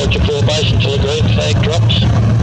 with your full base until the green flag drops.